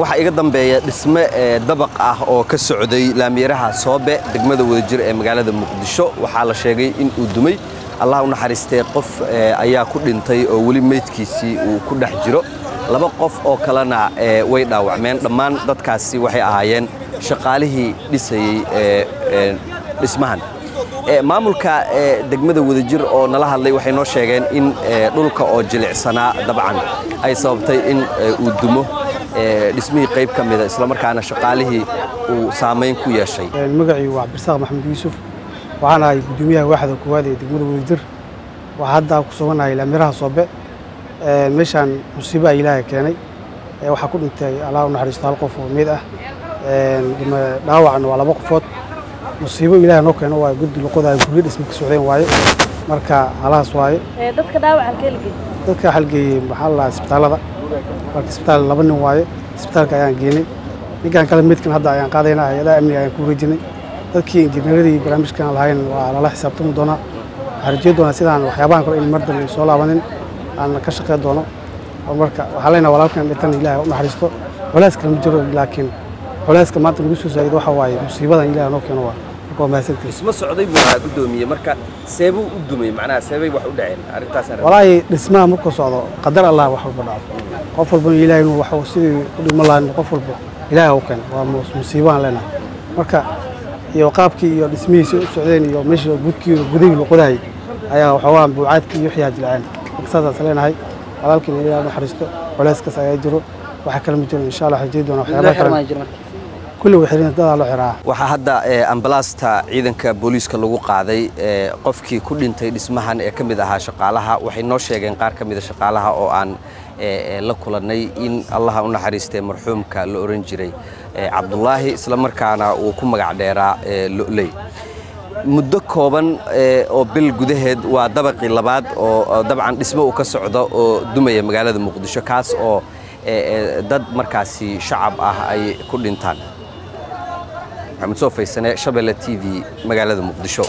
waxaa iga dambeeya dhisme dabaq ah oo ka socday laamiyaraha soobe degmada wadajir ee magaalada muqdisho. Waxaa la sheegay in uu dumay. Allah u naxariistee qof ayaa ku dhintay oo weli meydkiisii uu ku dhex jiro. Laba qof oo kalena way dhaawacmeen. Dhammaan dadkaasi waxay ahaayeen shaqaalihii dhisayey dhismahan maamulka degmada wadajir oo nala hadlay waxay noo sheegeen in dhulka oo jilicsanaa dabcan ay sababtay in uu dumo dhismihii qayb ka mida islamarkaana shaqaalihii uu saamayn ku yeeshay. Magacii waa cabdirasaaq maxamed yuusuf waxaan ahay gudoomiyaha waaxda koowaad ee degmada wadajir. Waxaa hadda ku suganahay laamiraha soobe meeshaan musiibaha ilaahay keenay waxaa ku dhintay allah u naxariisto hal qof oo meyd ah dhaawacna waa laba qofood musiibo ilaahay noo keeno waaye guddi luqoda guryo dhisma ka socdeen waaye marka halahaas waaye dadka keelgey dadka waxaa la geeyey maxaa la dhahaa isbitaallada marka isbitaal laba nin waaye isbitaalka ayaan geenay. Ninkan kale meydkan hadda ayaan qaadayna hay'adaha amniga ayaan ku wareejinay dadkii injineeradii barnaamijkan lahayn waa lala xisaabtami doonaa. Rajeyn doonaa sidaan waxyaabahan kale in mar dambe soo laabanin aan ka shaqeyn doono. Marka waxaa leenahay walaalkan dhintan ilaahay u naxariisto. Culays kale ma jiro laakiin culayska maanta nagu soo saaid waxa waaye musiibadan ilaahay noo keeno waa marka waa mahadsantihin dhismo socday buu ahaa gudoomiye marka seebuu u dumay macnaha seebay wax u dhaceen arrintaas walaahi dhismaha markuu socdo qadar allah wax walba dhaco qof walba ilaahay inuu wax sidii u dhimo lahayn qof walba ilaahay u keen waa musiibaan leenahay. Marka iyo qaabkii iyo dhismihiisi u socdeen iyo meeshii gudkii gudahii la qodahay ayaa waxoogaa buucaadkii iyo wixii jilceen. Marka saasaas leenahay walaalkiina ilaahay naxariisto culayskaas ayaa jiro waxa kale ma jiro insha allah waxaan jeedi doonaa waxyaabaha kale waxaa hadda ambalaasta ciidanka booliiska lagu qaaday qofkii ku dhintay dhismahan ee ka mid ahaa shaqaalaha waxay noo sheegeen qaar ka mida shaqaalaha oo aan la kulannay in allaha u naxariistee marxuumka la oran jiray cabdulaahi isla markaana uu ku magac dheeraa lo'ley muddo kooban oo bil gudaheed waa dabaqii labaad oo dabcan dhismo uu ka socdo oo dumaya magaalada muqdisho kaas oo dad markaasi shacab ah ay ku dhintaan maxamed soo faysane shabeelle t v magaalada muqdisho